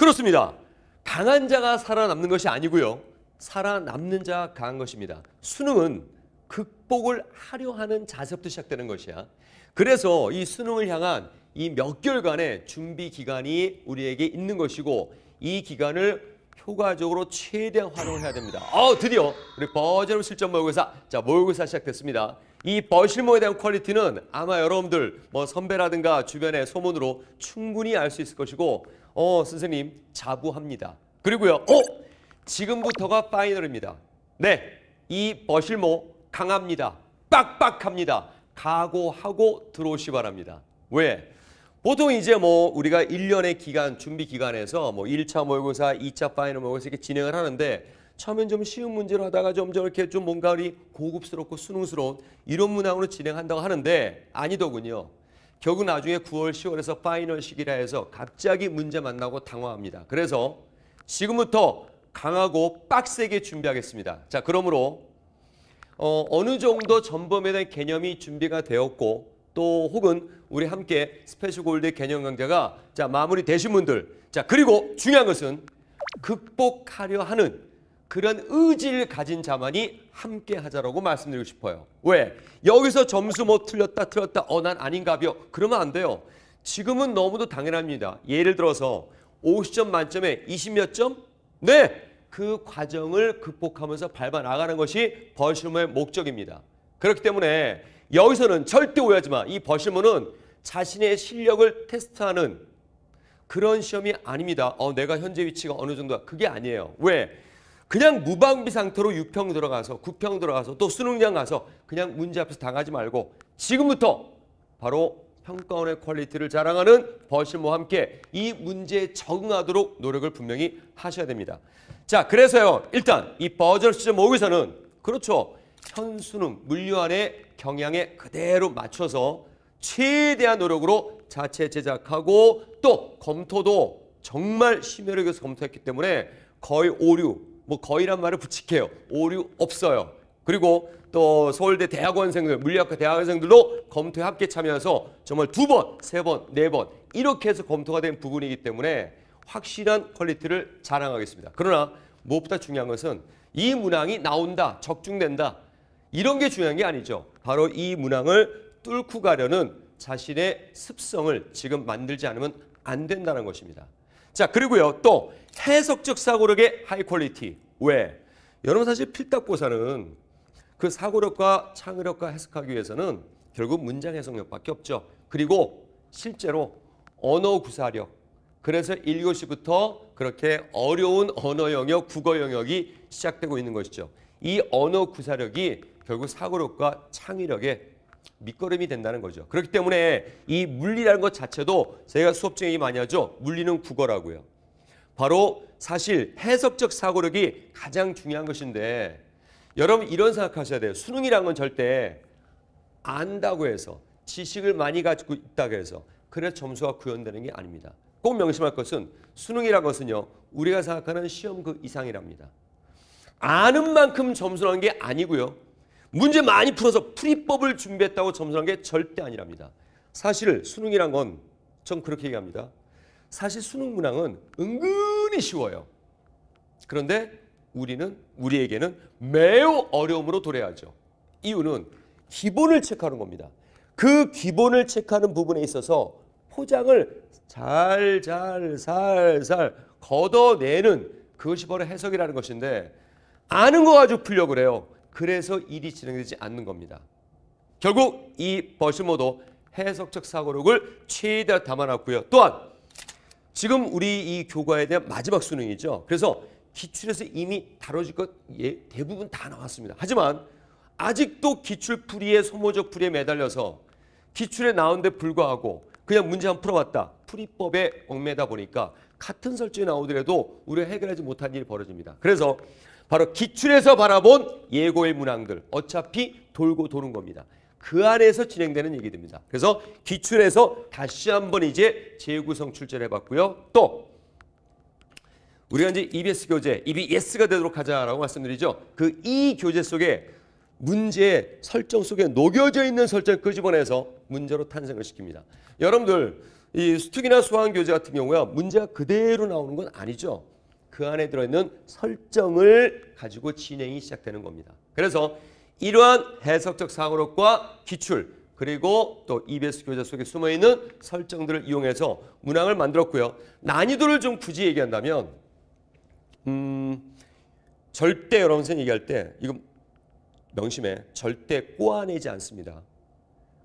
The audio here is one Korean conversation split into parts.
그렇습니다. 강한 자가 살아남는 것이 아니고요. 살아남는 자가 강한 것입니다. 수능은 극복을 하려 하는 자세부터 시작되는 것이야. 그래서 이 수능을 향한 이 몇 개월간의 준비 기간이 우리에게 있는 것이고 이 기간을 효과적으로 최대한 활용을 해야 됩니다. 어, 드디어 우리 버전 실전 모의고사 자 모의고사 시작됐습니다. 이 버실모에 대한 퀄리티는 아마 여러분들 뭐 선배라든가 주변의 소문으로 충분히 알 수 있을 것이고 어 선생님 자부합니다. 그리고요 어 지금부터가 final입니다. 네, 이 버실모 강합니다. 빡빡합니다. 각오하고 들어오시 바랍니다. 왜? 보통 이제 뭐 우리가 1년의 기간, 준비 기간에서 뭐 1차 모의고사, 2차 final 모의고사 이렇게 진행을 하는데 처음엔 좀 쉬운 문제로 하다가 점점 이렇게 좀 뭔가 우리 고급스럽고 수능스러운 이런 문항으로 진행한다고 하는데 아니더군요. 결국 나중에 9월, 10월에서 final 시기라 해서 갑자기 문제 만나고 당황합니다. 그래서 지금부터 강하고 빡세게 준비하겠습니다. 자, 그러므로 어, 어느 정도 전범위에 대한 개념이 준비가 되었고 또 혹은 우리 함께 스페셜 골드 개념 강좌가 자 마무리 되신 분들 자 그리고 중요한 것은 극복하려 하는 그런 의지를 가진 자만이 함께 하자라고 말씀드리고 싶어요. 왜? 여기서 점수 뭐 틀렸다 틀렸다 어 난 아닌가벼 그러면 안 돼요. 지금은 너무도 당연합니다. 예를 들어서 50점 만점에 20몇 점? 네! 그 과정을 극복하면서 밟아 나가는 것이 버실모의 목적입니다. 그렇기 때문에 여기서는 절대 오해하지 마. 이 버실모는 자신의 실력을 테스트하는 그런 시험이 아닙니다. 어, 내가 현재 위치가 어느 정도야. 그게 아니에요. 왜? 그냥 무방비 상태로 6평 들어가서 9평 들어가서 또 수능장 가서 그냥 문제 앞에서 당하지 말고 지금부터 바로 평가원의 quality를 자랑하는 버실모와 함께 이 문제에 적응하도록 노력을 분명히 하셔야 됩니다. 자, 그래서요. 일단 이 버전업 실전 모의고사는 그렇죠. 현 수능 물리1의 경향에 그대로 맞춰서 최대한 노력으로 자체 제작하고 또 검토도 정말 심혈을 기해서 검토했기 때문에 거의 오류, 뭐 거의란 말을 붙일게요. 오류 없어요. 그리고 또 서울대 대학원생들, 물리학과 대학원생들도 검토에 함께 참여해서 정말 두 번, 세 번, 네 번 이렇게 해서 검토가 된 부분이기 때문에 확실한 quality를 자랑하겠습니다. 그러나 무엇보다 중요한 것은 이 문항이 나온다, 적중된다 이런 게 중요한 게 아니죠. 바로 이 문항을 뚫고 가려는 자신의 습성을 지금 만들지 않으면 안 된다는 것입니다. 자, 그리고요. 또 해석적 사고력의 high quality. 왜? 여러분 사실 필답고사는 그 사고력과 창의력과 해석하기 위해서는 결국 문장 해석력밖에 없죠. 그리고 실제로 언어 구사력. 그래서 1교시부터 그렇게 어려운 언어 영역, 국어 영역이 시작되고 있는 것이죠. 이 언어 구사력이 결국 사고력과 창의력의 밑거름이 된다는 거죠. 그렇기 때문에 이 물리라는 것 자체도 제가 수업 중에 많이 하죠. 물리는 국어라고요. 바로 사실 해석적 사고력이 가장 중요한 것인데 여러분 이런 생각하셔야 돼요. 수능이란 건 절대 안다고 해서 지식을 많이 가지고 있다고 해서 그래서 점수가 구현되는 게 아닙니다. 꼭 명심할 것은 수능이란 것은요. 우리가 생각하는 시험 그 이상이랍니다. 아는 만큼 점수라는 게 아니고요. 문제 많이 풀어서 풀이법을 준비했다고 점수한 게 절대 아니랍니다. 사실 수능이란 건 전 그렇게 얘기합니다. 사실 수능 문항은 은근히 쉬워요. 그런데 우리는 우리에게는 매우 어려움으로 도래하죠. 이유는 기본을 체크하는 겁니다. 그 기본을 체크하는 부분에 있어서 포장을 잘 잘 살살 걷어내는 그것이 바로 해석이라는 것인데 아는 거 가지고 풀려고 그래요. 그래서 일이 진행되지 않는 겁니다. 결국 이 버시모도 해석적 사고력을 최대한 담아놨고요. 또한 지금 우리 이 교과에 대한 마지막 수능이죠. 그래서 기출에서 이미 다뤄질 것 예, 대부분 다 나왔습니다. 하지만 아직도 기출 풀이에 소모적 풀이에 매달려서 기출에 나온 데 불구하고 그냥 문제 한 풀어왔다. 풀이법에 얽매다 보니까 같은 설정이 나오더라도 우리가 해결하지 못한 일이 벌어집니다. 그래서 바로 기출에서 바라본 예고의 문항들 어차피 돌고 도는 겁니다. 그 안에서 진행되는 얘기들입니다. 그래서 기출에서 다시 한번 이제 재구성 출제를 해봤고요. 또 우리가 이제 EBS 교재, EBS가 되도록 하자라고 말씀드리죠. 그 이 교재 속에 문제 설정 속에 녹여져 있는 설정 끄집어내서 문제로 탄생을 시킵니다. 여러분들 이 수특이나 수학 교재 같은 경우야 문제가 그대로 나오는 건 아니죠. 그 안에 들어있는 설정을 가지고 진행이 시작되는 겁니다. 그래서 이러한 해석적 사고력과 기출 그리고 또 EBS 교재 속에 숨어 있는 설정들을 이용해서 문항을 만들었고요. 난이도를 좀 굳이 얘기한다면 음, 절대 여러분 선 얘기할 때 이거 명심해 절대 꼬아내지 않습니다.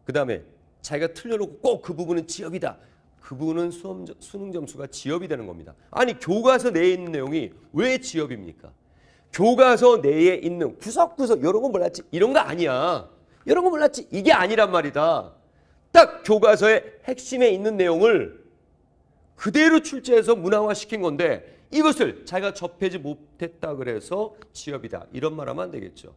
그 다음에 자기가 틀려놓고 꼭 그 부분은 지역이다. 그 부분은 수험, 수능 점수가 지역이 되는 겁니다. 아니 교과서 내에 있는 내용이 왜 지역입니까? 교과서 내에 있는 구석구석 이런 거 몰랐지 이런 거 아니야. 이런 거 몰랐지 이게 아니란 말이다. 딱 교과서의 핵심에 있는 내용을 그대로 출제해서 문화화시킨 건데 이것을 자기가 접하지 못했다 그래서 지역이다 이런 말하면 안 되겠죠.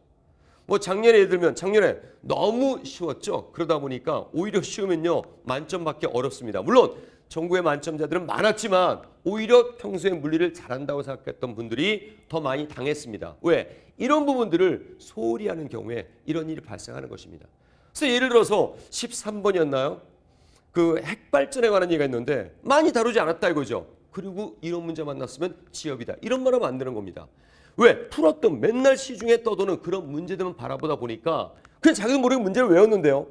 뭐 작년에 예를 들면 작년에 너무 쉬웠죠. 그러다 보니까 오히려 쉬우면요 만점 받기 어렵습니다. 물론 전국의 만점자들은 많았지만 오히려 평소에 물리를 잘한다고 생각했던 분들이 더 많이 당했습니다. 왜? 이런 부분들을 소홀히 하는 경우에 이런 일이 발생하는 것입니다. 그래서 예를 들어서 13번이었나요? 그 핵발전에 관한 얘기가 있는데 많이 다루지 않았다 이거죠. 그리고 이런 문제 만났으면 지역이다. 이런 말 하면 안 되는 겁니다. 왜? 풀었던 맨날 시중에 떠도는 그런 문제들만 바라보다 보니까 그냥 자기도 모르게 문제를 외웠는데요.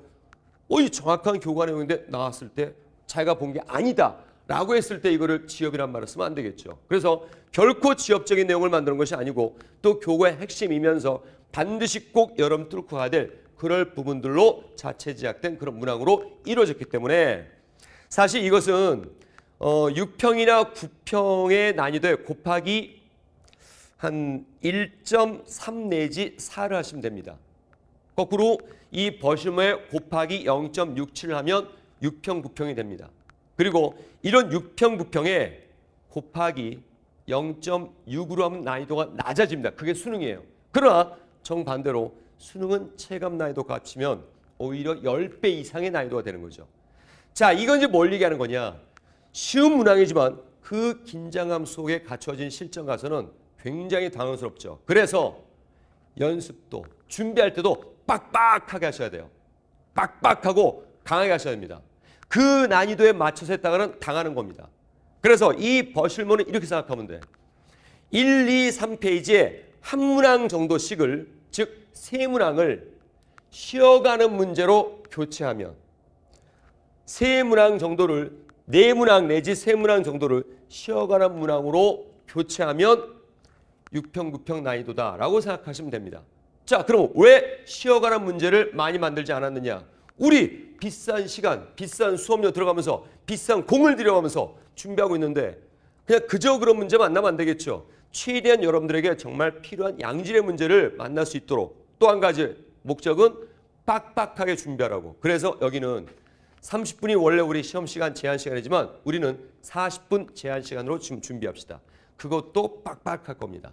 어, 이 정확한 교과 내용인데 나왔을 때 자기가 본 게 아니다. 라고 했을 때 이거를 지역이란 말을 쓰면 안 되겠죠. 그래서 결코 지역적인 내용을 만드는 것이 아니고 또 교과의 핵심이면서 반드시 꼭 여름 뚫고 가야 될 그럴 부분들로 자체 제작된 그런 문항으로 이루어졌기 때문에 사실 이것은 어, 6평이나 9평의 난이도에 곱하기 한 1.3 내지 4를 하시면 됩니다. 거꾸로 이 버심에 곱하기 0.67을 하면 6평, 9평이 됩니다. 그리고 이런 6평, 9평에 곱하기 0.6으로 하면 난이도가 낮아집니다. 그게 수능이에요. 그러나 정반대로 수능은 체감 난이도가 합치면 오히려 10배 이상의 난이도가 되는 거죠. 자, 이건 이제 뭘 얘기하는 거냐? 쉬운 문항이지만 그 긴장감 속에 갖춰진 실전 가서는 굉장히 당황스럽죠. 그래서 연습도 준비할 때도 빡빡하게 하셔야 돼요. 빡빡하고 강하게 하셔야 됩니다. 그 난이도에 맞춰서 했다가는 당하는 겁니다. 그래서 이 버실모는 이렇게 생각하면 돼. 1, 2, 3페이지에 한 문항 정도씩을 즉 세 문항을 쉬어가는 문제로 교체하면 세 문항 정도를 네 문항 내지 세 문항 정도를 쉬어가는 문항으로 교체하면 6평, 9평 난이도다라고 생각하시면 됩니다. 자, 그럼 왜 쉬어가는 문제를 많이 만들지 않았느냐? 우리 비싼 시간, 비싼 수업료 들어가면서 비싼 공을 들여가면서 준비하고 있는데 그냥 그저 그런 문제 만나면 안 되겠죠. 최대한 여러분들에게 정말 필요한 양질의 문제를 만날 수 있도록 또 한 가지 목적은 빡빡하게 준비하라고. 그래서 여기는 30분이 원래 우리 시험 시간 제한 시간이지만 우리는 40분 제한 시간으로 지금 준비합시다. 그것도 빡빡할 겁니다.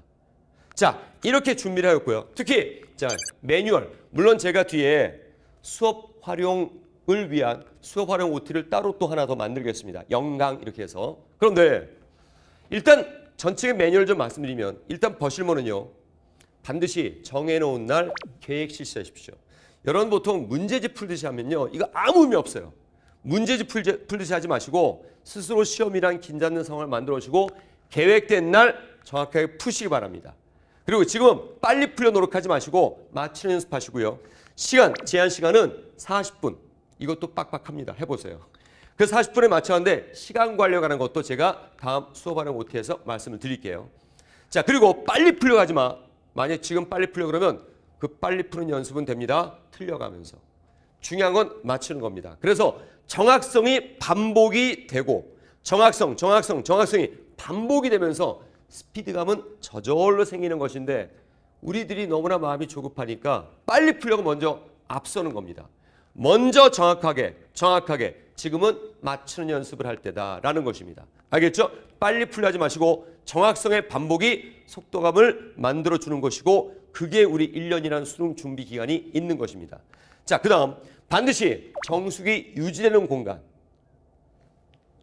자, 이렇게 준비를 하였고요. 특히 자, 매뉴얼. 물론 제가 뒤에 수업 활용을 위한 수업 활용 OT를 따로 또 하나 더 만들겠습니다. 영강 이렇게 해서. 그런데 일단 전체 매뉴얼 좀 말씀드리면 일단 버실모는요. 반드시 정해놓은 날 계획 실시하십시오. 여러분 보통 문제집 풀듯이 하면요. 이거 아무 의미 없어요. 문제집 풀듯이 하지 마시고 스스로 시험이란 긴장된 상황을 만들어 주시고 계획된 날 정확하게 푸시기 바랍니다. 그리고 지금 빨리 풀려 노력하지 마시고 맞추는 연습하시고요. 시간, 제한 시간은 40분. 이것도 빡빡합니다. 해보세요. 그 40분에 맞춰는데 시간 관리에 관한 것도 제가 다음 수업하는 OT에서 말씀을 드릴게요. 자, 그리고 빨리 풀려가지 마. 만약 지금 빨리 풀려 그러면 그 빨리 푸는 연습은 됩니다. 틀려가면서. 중요한 건 맞추는 겁니다. 그래서 정확성이 반복이 되고 정확성, 정확성, 정확성이 반복이 되면서 스피드감은 저절로 생기는 것인데 우리들이 너무나 마음이 조급하니까 빨리 풀려고 먼저 앞서는 겁니다. 먼저 정확하게, 정확하게 지금은 맞추는 연습을 할 때다라는 것입니다. 알겠죠? 빨리 풀려하지 마시고 정확성의 반복이 속도감을 만들어 주는 것이고 그게 우리 1년이라는 수능 준비 기간이 있는 것입니다. 자, 그다음 반드시 정숙이 유지되는 공간.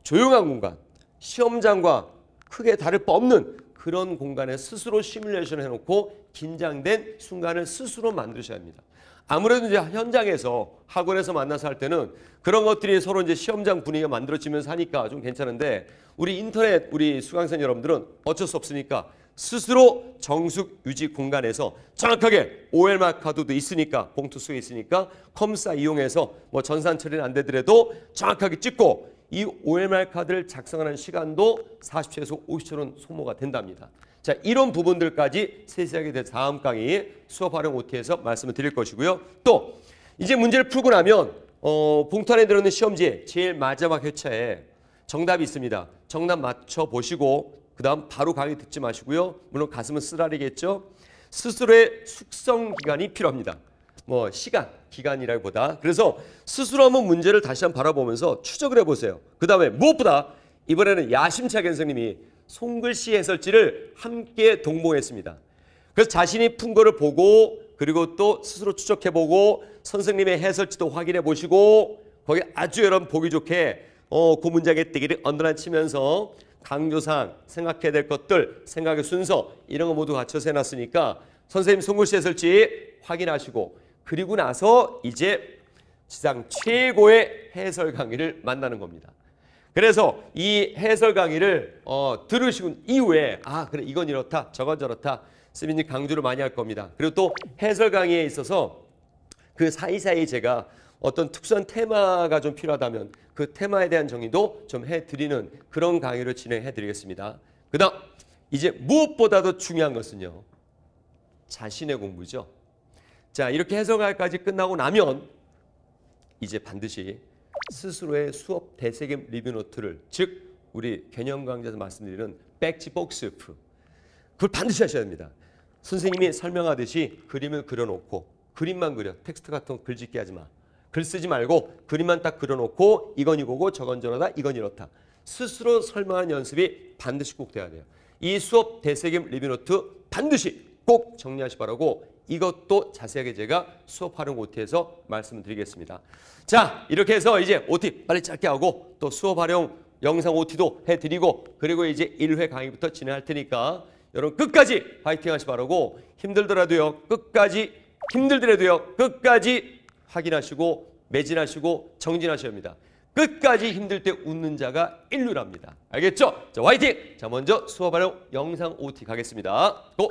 조용한 공간. 시험장과 크게 다를 바 없는 그런 공간에 스스로 시뮬레이션을 해놓고 긴장된 순간을 스스로 만드셔야 합니다. 아무래도 이제 현장에서 학원에서 만나서 할 때는 그런 것들이 서로 이제 시험장 분위기가 만들어지면서 하니까 좀 괜찮은데 우리 인터넷 우리 수강생 여러분들은 어쩔 수 없으니까 스스로 정숙 유지 공간에서 정확하게 OL마 카드도 있으니까 봉투 속에 있으니까 컴사 이용해서 뭐 전산 처리는 안 되더라도 정확하게 찍고 이 OLR 카드를 작성하는 시간도 40초에서 50초는 소모가 된답니다. 자, 이런 부분들까지 세세하게 된 다음 강의 수업 활용 OT에서 말씀을 드릴 것이고요. 또 이제 문제를 풀고 나면 어, 봉투 안에 들어있는 시험지에 제일 마지막 회차에 정답이 있습니다. 정답 맞춰 보시고 그 다음 바로 강의 듣지 마시고요. 물론 가슴은 쓰라리겠죠. 스스로의 숙성 기간이 필요합니다. 뭐 시간, 기간이라기보다 그래서 스스로 한번 문제를 다시 한번 바라보면서 추적을 해보세요. 그 다음에 무엇보다 이번에는 야심차게 선생님이 손글씨 해설지를 함께 동봉했습니다. 그래서 자신이 푼 거를 보고 그리고 또 스스로 추적해보고 선생님의 해설지도 확인해 보시고 거기 아주 여러분 보기 좋게 어, 그 문장의 띠기를 언더라인 치면서 강조사항, 생각해야 될 것들, 생각의 순서 이런 거 모두 갖춰서 해놨으니까 선생님 손글씨 해설지 확인하시고 그리고 나서 이제 지상 최고의 해설 강의를 만나는 겁니다. 그래서 이 해설 강의를 어, 들으시고 이후에 아 그래 이건 이렇다 저건 저렇다 스미님 강조를 많이 할 겁니다. 그리고 또 해설 강의에 있어서 그 사이사이 제가 어떤 특수한 테마가 좀 필요하다면 그 테마에 대한 정의도 좀 해드리는 그런 강의를 진행해드리겠습니다. 그 다음 이제 무엇보다도 중요한 것은요 자신의 공부죠. 자 이렇게 해설강의까지 끝나고 나면 이제 반드시 스스로의 수업 대세겜 리뷰 노트를 즉 우리 개념 강좌에서 말씀드리는 백지 복스프 그걸 반드시 하셔야 됩니다. 선생님이 설명하듯이 그림을 그려놓고 그림만 그려 텍스트 같은 거 글짓기 하지 마. 글 쓰지 말고 그림만 딱 그려놓고 이건 이거고 저건 저렇다 이건 이렇다. 스스로 설명하는 연습이 반드시 꼭 돼야 돼요. 이 수업 대세겜 리뷰 노트 반드시 꼭 정리하시 바라고 이것도 자세하게 제가 수업 활용 OT에서 말씀을 드리겠습니다. 자, 이렇게 해서 이제 OT 빨리 짧게 하고 또 수업 활용 영상 OT도 해드리고 그리고 이제 1회 강의부터 진행할 테니까 여러분 끝까지 파이팅 하시 바라고 힘들더라도요 끝까지 힘들더라도요 끝까지 확인하시고 매진하시고 정진하셔야 합니다. 끝까지 힘들 때 웃는 자가 인류랍니다. 알겠죠? 자, 화이팅! 자, 먼저 수업 활용 영상 OT 가겠습니다. 고!